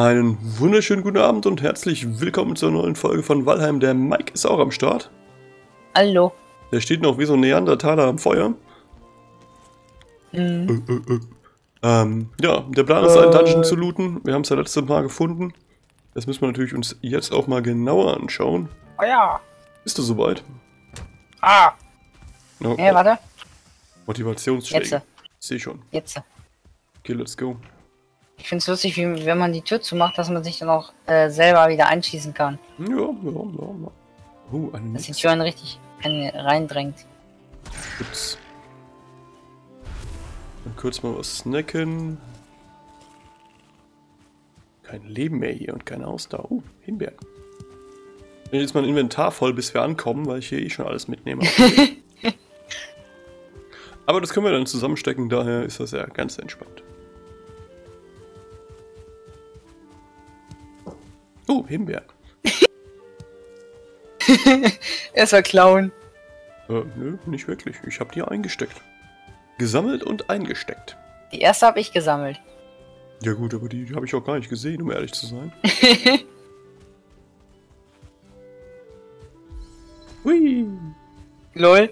Einen wunderschönen guten Abend und herzlich willkommen zur neuen Folge von Valheim. Der Mike ist auch am Start. Hallo. Der steht noch wie so ein Neandertaler am Feuer. Mhm. Äh, äh, äh. Ähm, ja, der Plan ist, einen Dungeon zu looten. Wir haben es ja letztes Mal gefunden. Das müssen wir natürlich uns jetzt auch mal genauer anschauen. Oh ja. Bist du soweit? Ah. Oh, Ja, warte. Motivationsschläge. Jetzt. Ich sehe schon. Jetzt. Okay, let's go. Ich finde es lustig, wie, wenn man die Tür zumacht, dass man sich dann auch äh, selber wieder einschießen kann. Ja, ja, ja. ja. Oh, ein Dass die Türen richtig einen reindrängt. Ups. Dann kurz mal was snacken. Kein Leben mehr hier und keine Ausdauer. Oh, Himbeeren. Ich jetzt mein Inventar voll, bis wir ankommen, weil ich hier eh schon alles mitnehme. Aber das können wir dann zusammenstecken, daher ist das ja ganz entspannt. Himbeeren. Erstmal klauen. Äh, nö, nicht wirklich. Ich habe die eingesteckt. Gesammelt und eingesteckt. Die erste habe ich gesammelt. Ja gut, aber die, die habe ich auch gar nicht gesehen, um ehrlich zu sein. Hui. Lol.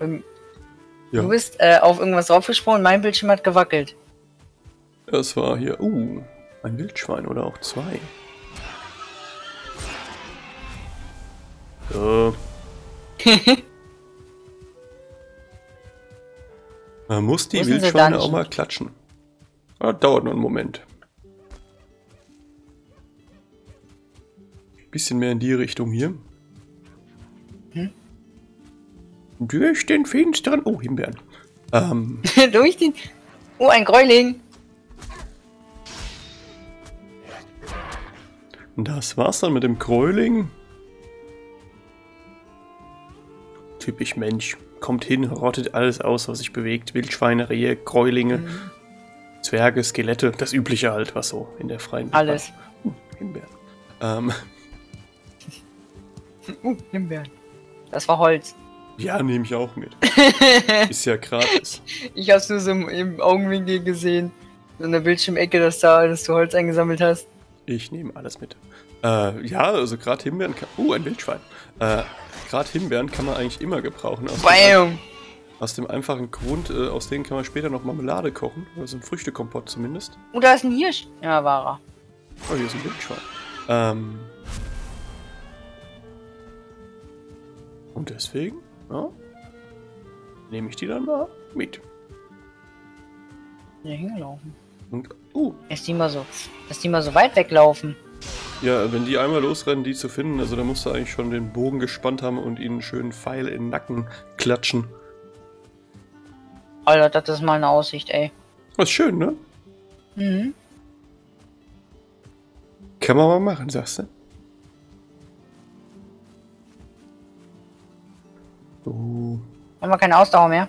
Ähm, Ja, Du bist äh, auf irgendwas draufgesprungen, mein Bildschirm hat gewackelt. es war hier, uh, ein Wildschwein oder auch zwei. So. Man muss die sie Wildschweine auch mal klatschen. Ah, dauert nur einen Moment. Bisschen mehr in die Richtung hier. Hm? Durch den finsteren... Oh, Himbeeren. Ähm, Durch den. Oh, ein Gräuling. das war's dann mit dem Gräuling. Typisch Mensch. Kommt hin, rottet alles aus, was sich bewegt. Wildschweine, Rehe, Gräulinge, Mhm. Zwerge, Skelette. Das Übliche halt, was so in der freien Wildbahn- Alles. Uh, Himbeeren. Ähm, Uh, Himbeeren. Das war Holz. ja, nehme ich auch mit. Ist ja gratis. Ich hab's nur so im, im Augenwinkel gesehen. So in der Bildschirmecke, dass da, dass du Holz eingesammelt hast. Ich nehme alles mit. Äh, ja, also gerade Himbeeren kann. Uh, ein Wildschwein. Äh, gerade Himbeeren kann man eigentlich immer gebrauchen. Aus, dem, Bam! aus dem einfachen Grund, äh, aus denen kann man später noch Marmelade kochen. Also ein Früchtekompott zumindest. Oh, da ist ein Hirsch. Ja, war er. Oh, hier ist ein Wildschwein. Ähm. Und deswegen, ja, nehme ich die dann mal mit. Ja, hingelaufen. Und, uh, Dass die mal so, dass die mal so weit weglaufen. Ja, wenn die einmal losrennen, die zu finden, also da musst du eigentlich schon den Bogen gespannt haben und ihnen einen schönen Pfeil in den Nacken klatschen. Alter, das ist mal eine Aussicht, ey. Was schön, ne? Mhm. Kann man mal machen, sagst du? Oh. Haben wir keine Ausdauer mehr?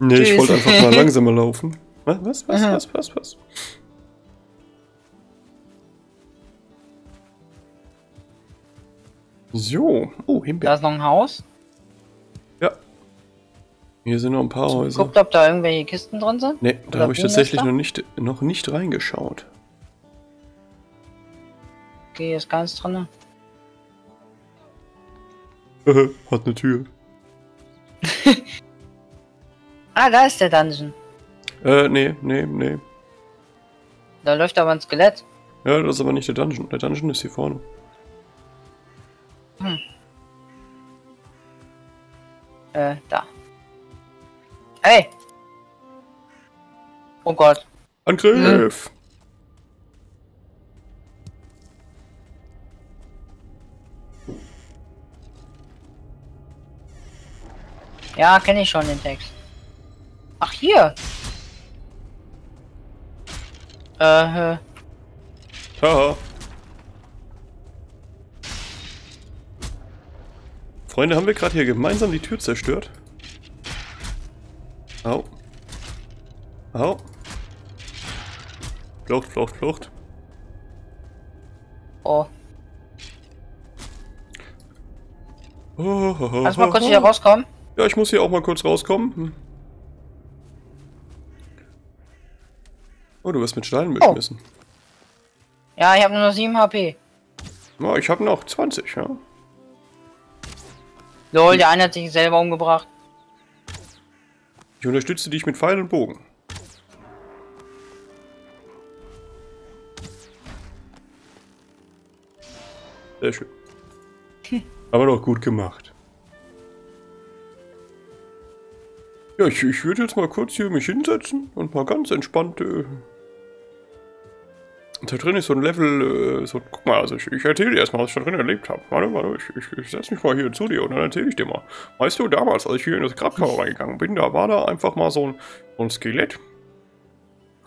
Nee, ich Tschüss. wollte einfach mal langsamer laufen. Was, was, was, was, was, was? So. Oh, Da Himbeer. ist noch ein Haus. Ja. Hier sind noch ein paar Häuser. Guckt, ob da irgendwelche Kisten drin sind. Nee, da habe ich tatsächlich noch nicht, noch nicht reingeschaut. Okay, hier ist keins drin. Hat eine Tür. Ah, da ist der Dungeon. Äh, nee, nee, nee. Da läuft aber ein Skelett. Ja, das ist aber nicht der Dungeon. Der Dungeon ist hier vorne. Äh, da. Hey! Oh Gott. Angriff! Ja, kenne ich schon den Text. Ach, hier. Äh, Haha. Freunde, haben wir gerade hier gemeinsam die Tür zerstört? Au. Au. Flucht, Flucht, Flucht. oh. Oh, oh, oh, Kannst du mal kurz oh, hier oh. rauskommen? Ja, ich muss hier auch mal kurz rauskommen. Hm. Oh, du wirst mit Steinen beschmissen. Ja, ich habe nur noch 7 HP. Ja, ich habe noch 20, ja. Lol, der eine hat sich selber umgebracht. Ich unterstütze dich mit Pfeil und Bogen. Sehr schön. Aber doch gut gemacht. Ja, ich, ich würde jetzt mal kurz hier mich hinsetzen und mal ganz entspannt. Äh, da drin ist so ein Level, äh, so, guck mal, also ich, ich erzähle dir erstmal, was ich da drin erlebt habe. Warte, warte, ich, ich, ich setze mich mal hier zu dir und dann erzähle ich dir mal. Weißt du, damals, als ich hier in das Grabkammer reingegangen bin, da war da einfach mal so ein, so ein Skelett.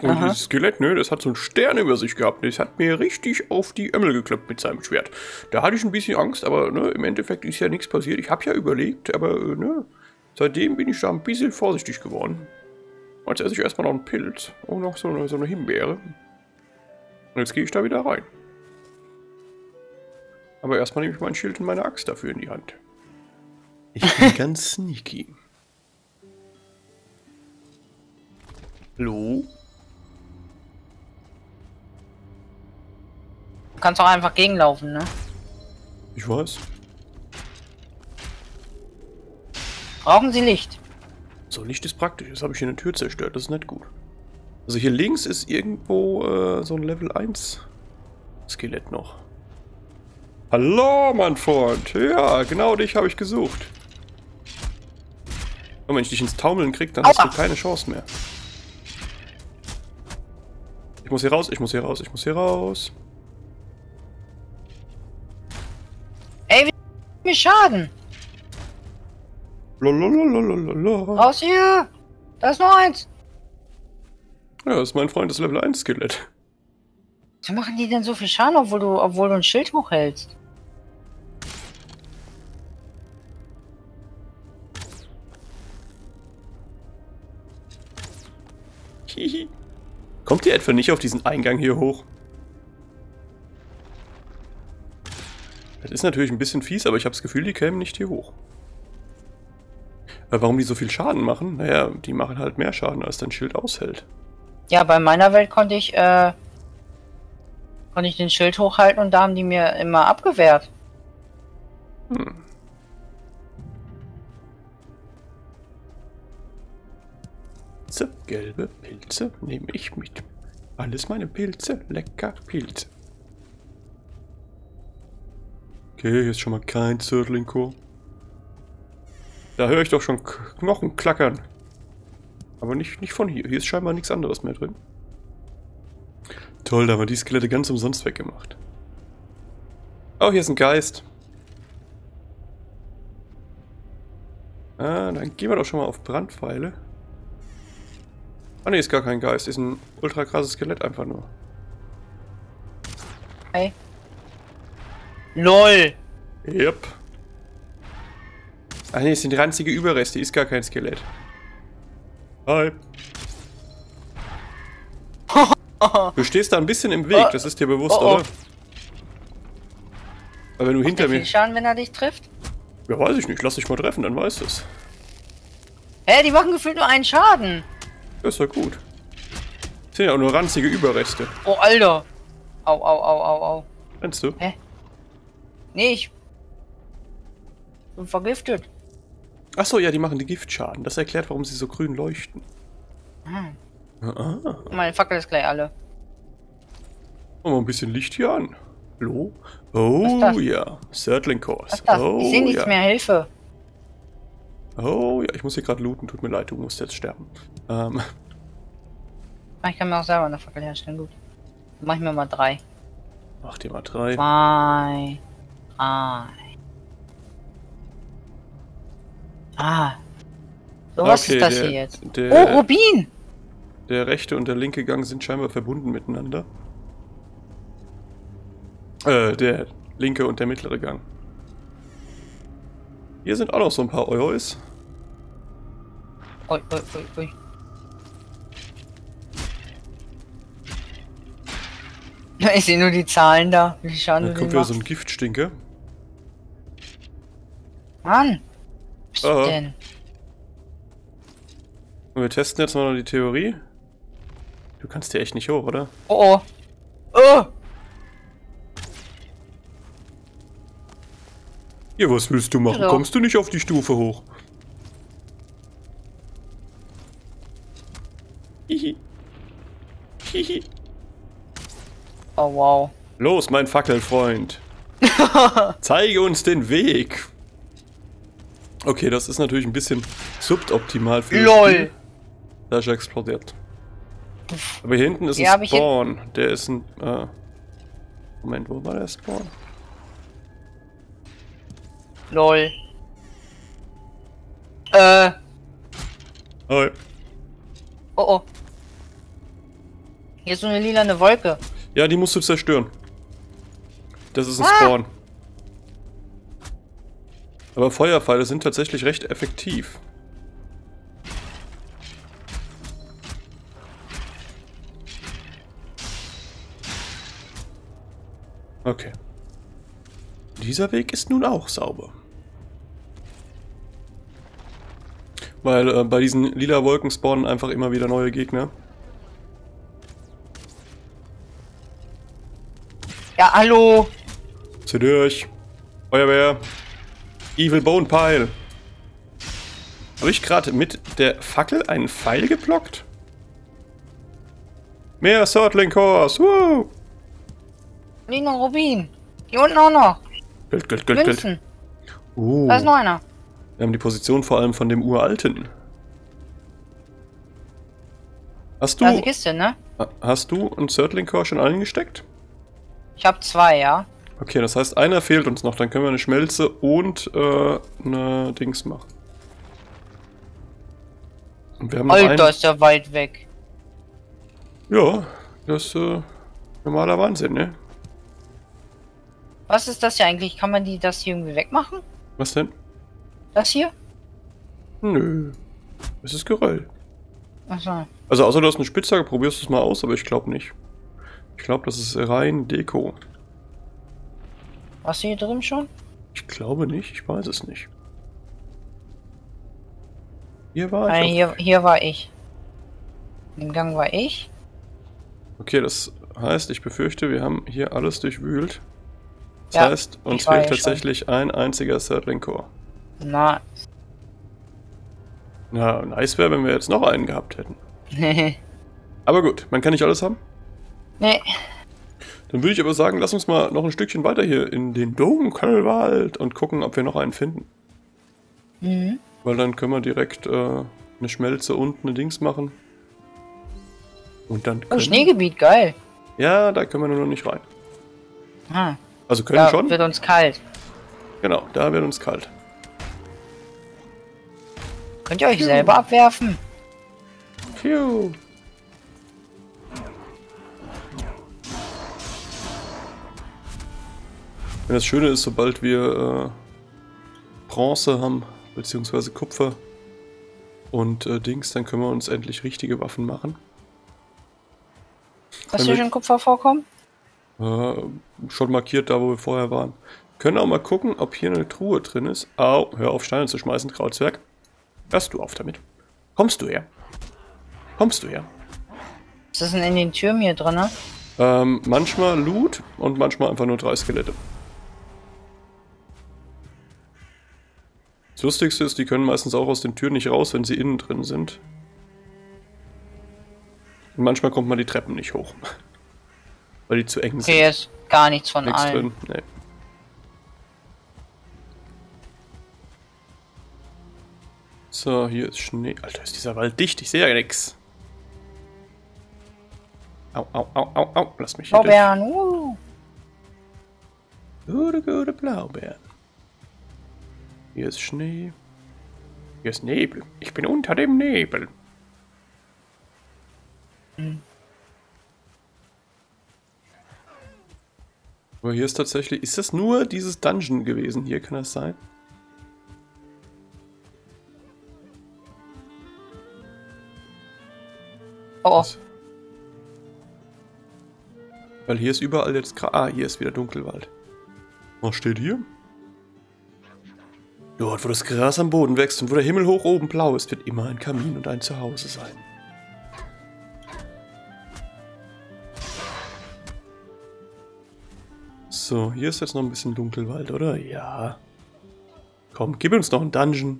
Und Aha. dieses Skelett, ne, das hat so einen Stern über sich gehabt. Das hat mir richtig auf die Ämmel gekloppt mit seinem Schwert. Da hatte ich ein bisschen Angst, aber ne, im Endeffekt ist ja nichts passiert. Ich habe ja überlegt, aber äh, ne, seitdem bin ich da ein bisschen vorsichtig geworden. Jetzt esse ich erstmal noch einen Pilz und noch so eine, so eine Himbeere. Und jetzt gehe ich da wieder rein. Aber erstmal nehme ich mein Schild und meine Axt dafür in die Hand. Ich bin ganz sneaky. Hallo? Du kannst auch einfach gegenlaufen, ne? Ich weiß. Brauchen sie Licht? So, Licht ist praktisch. Jetzt habe ich hier eine Tür zerstört. Das ist nicht gut. Also hier links ist irgendwo äh, so ein Level 1 Skelett noch. Hallo, mein Freund. Ja, genau dich habe ich gesucht. Und wenn ich dich ins Taumeln krieg, dann hast Aua. du keine Chance mehr. Ich muss hier raus, ich muss hier raus, ich muss hier raus. Ey, wie mir Schaden? Lololololololol. Raus hier! Da ist noch eins! Ja, das ist mein Freund, das Level 1 Skelett. Wieso machen die denn so viel Schaden, obwohl du, obwohl du ein Schild hochhältst? Hihi. Kommt ihr etwa nicht auf diesen Eingang hier hoch? Das ist natürlich ein bisschen fies, aber ich habe das Gefühl, die kämen nicht hier hoch. Äh, warum die so viel Schaden machen? Naja, die machen halt mehr Schaden, als dein Schild aushält. Ja, bei meiner Welt konnte ich, äh, konnte ich den Schild hochhalten und da haben die mir immer abgewehrt. Hm. Pilze, gelbe Pilze nehme ich mit. Alles meine Pilze, lecker Pilze. Okay, hier ist schon mal kein Zirtling-Chor. Da höre ich doch schon Knochen klackern. Aber nicht, nicht von hier. Hier ist scheinbar nichts anderes mehr drin. Toll, da haben wir die Skelette ganz umsonst weggemacht. Oh, hier ist ein Geist. Ah, dann gehen wir doch schon mal auf Brandpfeile. Ah ne, ist gar kein Geist. Ist ein ultra krasses Skelett einfach nur. Hey. LOL! Yep. Ach ne, es sind ranzige Überreste. Ist gar kein Skelett. Hi. Du stehst da ein bisschen im Weg, das ist dir bewusst, Oh, oh. oder? Aber wenn du hinter Der mir... Schaden, wenn er dich trifft? Ja, weiß ich nicht. Lass dich mal treffen, dann weißt du es. Hä, die machen gefühlt nur einen Schaden. Das ist doch gut. Das sind ja auch nur ranzige Überreste. Oh, Alter. Au, au, au, au, au. Kennst du? Nee, ich bin vergiftet. Achso, ja, die machen die Giftschaden. Das erklärt, warum sie so grün leuchten. Hm. Ah. Meine Fackel ist gleich alle. Machen wir ein bisschen Licht hier an. Hallo? Oh ja, Circling Course. Oh ich sehe nichts ja. mehr. Hilfe. Oh ja, ich muss hier gerade looten. Tut mir leid, du musst jetzt sterben. Ähm, Ah, Ich kann mir auch selber eine Fackel herstellen. Gut. Dann mach ich mir mal drei. mach dir mal drei. Zwei. Drei. Ah. So, was Okay, ist das der- hier jetzt? der- oh, Rubin! Der rechte und der linke Gang sind scheinbar verbunden miteinander. Äh, der linke und der mittlere Gang. Hier sind auch noch so ein paar Euros. Ui, ui, ui, ui. Ich sehe nur die Zahlen da. Wie viel Schaden Da kommt wieder so ein Giftstinker. Mann! Ups, Aha. denn. Und wir testen jetzt mal die Theorie. Du kannst dir echt nicht hoch, oder? Oh oh. Oh! Ja, was willst du machen? Hallo. Kommst du nicht auf die Stufe hoch? Hihi. Hihi. Oh wow. Los, mein Fackelfreund. Zeige uns den Weg. Okay, das ist natürlich ein bisschen suboptimal für das LOL. Spiel. Da ist er explodiert. Aber hier hinten ist Ja, ein Spawn. Der ist ein... Äh, Moment, wo war der Spawn? Lol. Äh, Oh, ja. oh oh. Hier ist so eine lilane Wolke. ja, die musst du zerstören. Das ist ein Ah. Spawn. Aber Feuerpfeile sind tatsächlich recht effektiv. Okay. Dieser Weg ist nun auch sauber. Weil äh, bei diesen lila Wolken spawnen einfach immer wieder neue Gegner. Ja, hallo. Zieh durch. Feuerwehr. Evil Bone Pile. Habe ich gerade mit der Fackel einen Pfeil geblockt? Mehr Swordling Cores. Woo! Noch Rubin. Hier unten auch noch. Geld, Geld, Geld, Geld. Münzen. Uh, Da ist noch einer. wir haben die Position vor allem von dem Uralten. Hast Da ist die du, Kiste, ne? hast du einen Swordling Core schon eingesteckt? Ich habe zwei, ja. Okay, das heißt, einer fehlt uns noch. Dann können wir eine Schmelze und äh, eine Dings machen. Und wir haben noch Alter, einen. ist der weit weg. Ja, das ist äh, normaler Wahnsinn, ne? Was ist das hier eigentlich? Kann man die das hier irgendwie wegmachen? Was denn? Das hier? Nö. Es ist Geröll. Achso. Also außer du hast eine Spitzhacke, probierst du es mal aus, aber ich glaube nicht. Ich glaube, das ist rein Deko. Was hier drin schon? Ich glaube nicht, ich weiß es nicht. Hier war Nein, ich. hier, hier war ich. Im Gang war ich. Okay, das heißt, ich befürchte, wir haben hier alles durchwühlt. Das Ja, heißt, uns fehlt ja schon. tatsächlich ein einziger Core. Na. Na, nice wäre, wenn wir jetzt noch einen gehabt hätten. Aber gut, man kann nicht alles haben. nee. Dann würde ich aber sagen, lass uns mal noch ein Stückchen weiter hier in den Dunkelwald und gucken, ob wir noch einen finden. Mhm. Weil dann können wir direkt äh, eine Schmelze und eine Dings machen. Und dann Oh, können Schneegebiet, geil. Ja, da können wir nur noch nicht rein. Ah, Also können da schon. wird uns kalt. Genau, da wird uns kalt. Könnt ihr euch selber abwerfen? Phew. Und das Schöne ist, sobald wir äh, Bronze haben, beziehungsweise Kupfer und äh, Dings, dann können wir uns endlich richtige Waffen machen. Du wir- schon Kupfer vorkommen? Äh, schon markiert da, wo wir vorher waren. Können auch mal gucken, ob hier eine Truhe drin ist. Au, hör auf, Steine zu schmeißen, Krautzwerg. Hörst du auf damit. Kommst du her? Kommst du her? Was ist denn in den Türmen hier drin? Ne? Ähm, manchmal Loot und manchmal einfach nur drei Skelette. Das Lustigste ist, die können meistens auch aus den Türen nicht raus, wenn sie innen drin sind. Und manchmal kommt man die Treppen nicht hoch. Weil die zu eng sind. Hier ist gar nichts von Nichts allen. drin. Nee. So, hier ist Schnee. Alter, ist dieser Wald dicht. Ich sehe ja nichts. Au, au, au, au, au. Lass mich hier. Blaubeeren, uh. Gute, gute Blaubeeren. Hier ist Schnee. Hier ist Nebel. Ich bin unter dem Nebel. Aber hier ist tatsächlich... Ist das nur dieses Dungeon gewesen? Hier kann das sein? Oh, oh. Was? Weil hier ist überall jetzt... Ah, hier ist wieder Dunkelwald. Was steht hier? Dort, wo das Gras am Boden wächst und wo der Himmel hoch oben blau ist, wird immer ein Kamin und ein Zuhause sein. So, hier ist jetzt noch ein bisschen Dunkelwald, oder? Ja. Komm, gib uns noch einen Dungeon.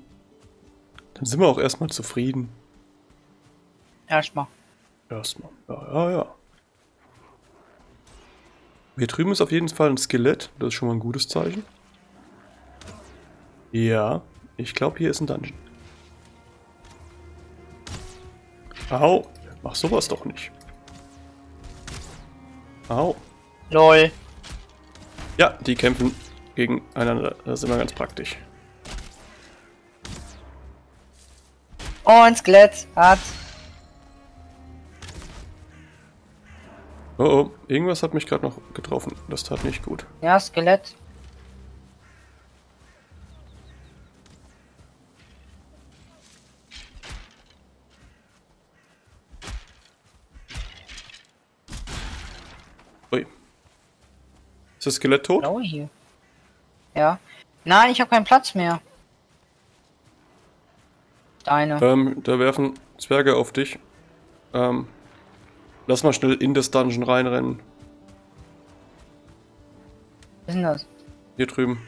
Dann sind wir auch erstmal zufrieden. Erstmal. Erstmal. Ja, ja, ja. Hier drüben ist auf jeden Fall ein Skelett. Das ist schon mal ein gutes Zeichen. Ja, ich glaube, hier ist ein Dungeon. Au, mach sowas doch nicht. Au. Lol. Ja, die kämpfen gegeneinander. Das ist immer ganz praktisch. Oh, ein Skelett hat. Oh oh, irgendwas hat mich gerade noch getroffen. Das tat nicht gut. Ja, Skelett. Ist das Skelett tot? Blaue hier. Ja. Nein, ich habe keinen Platz mehr. Deine. Ähm, da werfen Zwerge auf dich. Ähm, lass mal schnell in das Dungeon reinrennen. Was ist denn das? Hier drüben.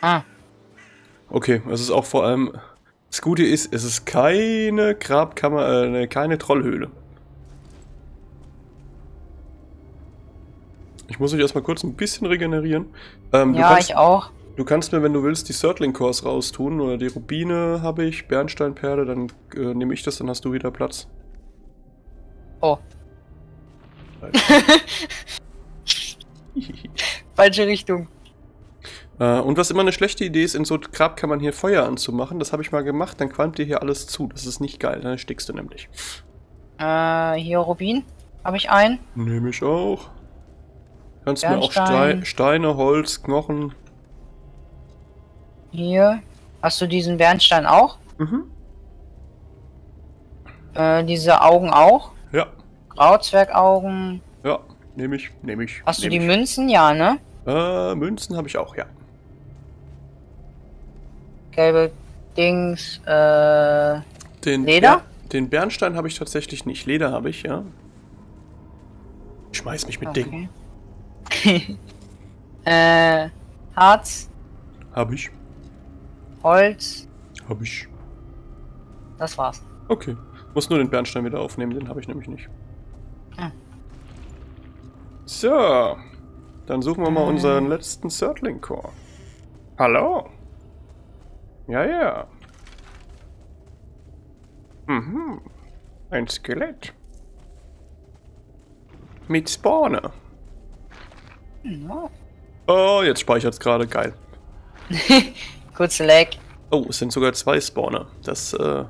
Ah, Okay, es ist auch vor allem. Das Gute ist, es ist keine Grabkammer, äh, ne, keine Trollhöhle. Ich muss mich erstmal kurz ein bisschen regenerieren. Ähm, ja, kannst, ich auch. du kannst mir, wenn du willst, die Circling Cores raustun oder die Rubine habe ich, Bernsteinperle, dann äh, nehme ich das, dann hast du wieder Platz. Oh, falsche Richtung. Äh, und was immer eine schlechte Idee ist, in so Grabkammern hier Feuer anzumachen, das habe ich mal gemacht, dann qualmt dir hier alles zu. Das ist nicht geil, dann erstickst du nämlich. Äh, hier Rubin. Habe ich einen. Nehme ich auch. Kannst mir auch. Stei Steine, Holz, Knochen. Hier. Hast du diesen Bernstein auch? Mhm. Äh, diese Augen auch? Ja, Grauzwergaugen. ja, nehme ich, nehme ich. Hast du nehm die ich. Münzen? Ja, ne? Äh, Münzen habe ich auch, ja. Gelbe Dings. Äh, Den Leder? Ber den Bernstein habe ich tatsächlich nicht. Leder habe ich, ja. Ich schmeiß mich mit Dingen. äh, Harz, Habe ich, Holz. habe ich. Das war's. Okay. Muss nur den Bernstein wieder aufnehmen, den habe ich nämlich nicht. Ah. So. Dann suchen wir mal Äh. unseren letzten Surtling Core. Hallo. Ja, ja. Mhm. Ein Skelett. Mit Spawner. Ja. Oh, jetzt speichert's gerade. Geil. Kurz Lag. Oh, es sind sogar zwei Spawner. Das äh,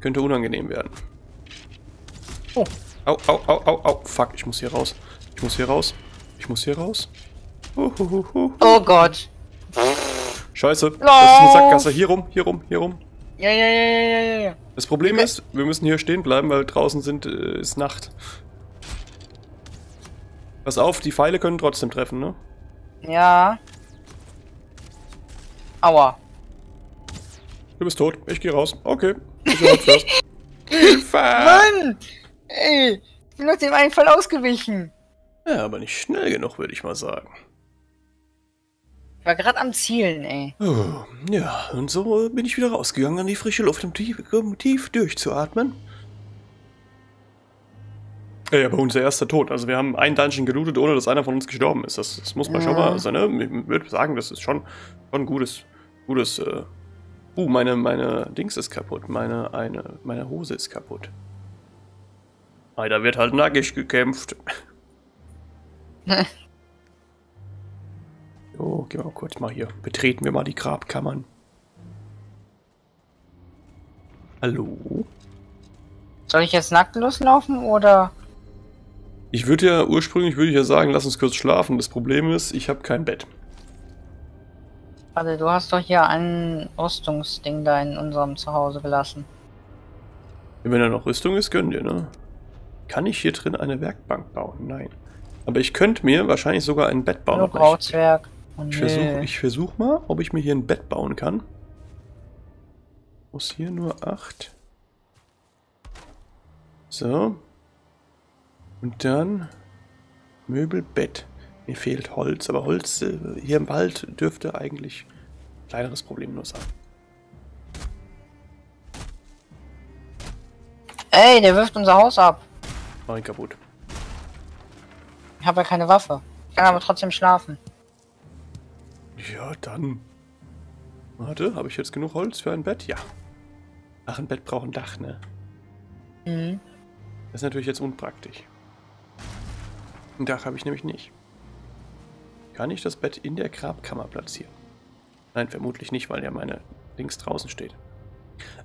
könnte unangenehm werden. Oh. Au, au, au, au, au. Fuck, ich muss hier raus. Ich muss hier raus. Ich muss hier raus. Uhuhuhu. Oh Gott. Scheiße. Das ist eine Lauf. Sackgasse. Hier rum, hier rum, hier rum. Ja, ja, ja, ja, ja, ja, ja. Das Problem Okay. ist, wir müssen hier stehen bleiben, weil draußen sind, äh, ist Nacht. Pass auf, die Pfeile können trotzdem treffen, ne? Ja. Aua. Du bist tot. Ich gehe raus. Okay. Ich bin first. Hilfe! Mann! Ey, ich bin doch dem einen Fall ausgewichen. Ja, aber nicht schnell genug, würde ich mal sagen. Ich war gerade am Zielen, ey. Oh, ja, und so bin ich wieder rausgegangen an die frische Luft, um tief, um tief durchzuatmen. Ja, aber unser erster Tod. Also wir haben einen Dungeon gelootet, ohne dass einer von uns gestorben ist. Das, das muss man schon Ja. mal, also, ne, ich würde sagen, das ist schon, schon ein gutes, gutes, äh, uh, meine, meine Dings ist kaputt, meine, eine, meine Hose ist kaputt. Ah, da wird halt nackig gekämpft. So, gehen wir kurz mal hier. Betreten wir mal die Grabkammern. Hallo? Soll ich jetzt nackt loslaufen oder? Ich würde ja ursprünglich würde ich ja sagen, lass uns kurz schlafen. Das Problem ist, ich habe kein Bett. Warte, du hast doch hier ein Rüstungsding da in unserem Zuhause gelassen. Wenn da noch Rüstung ist, gönn dir, ne? Kann ich hier drin eine Werkbank bauen? Nein. Aber ich könnte mir wahrscheinlich sogar ein Bett bauen. Grauzwerg. Oh, ich versuche ich versuch mal, ob ich mir hier ein Bett bauen kann. Muss hier nur 8. So. Und dann Möbel, Bett. Mir fehlt Holz, aber Holz äh, hier im Wald dürfte eigentlich kleineres Problem nur sein. Ey, der wirft unser Haus ab. Mach ihn kaputt. Ich habe ja keine Waffe. Ich kann aber trotzdem schlafen. Ja, dann. Warte, habe ich jetzt genug Holz für ein Bett? Ja. Ach, ein Bett braucht ein Dach, ne? Mhm. Das ist natürlich jetzt unpraktisch. Ein Dach habe ich nämlich nicht. Kann ich das Bett in der Grabkammer platzieren? Nein, vermutlich nicht, weil ja meine links draußen steht.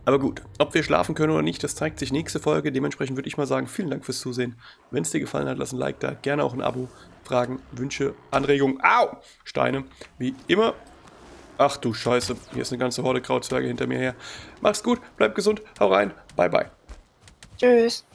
Aber gut, ob wir schlafen können oder nicht, das zeigt sich nächste Folge. Dementsprechend würde ich mal sagen, vielen Dank fürs Zusehen. Wenn es dir gefallen hat, lass ein Like da, gerne auch ein Abo. Fragen, Wünsche, Anregungen, au, Steine, wie immer. Ach du Scheiße, hier ist eine ganze Horde Krautzwerge hinter mir her. Mach's gut, bleib gesund, hau rein, bye bye. Tschüss.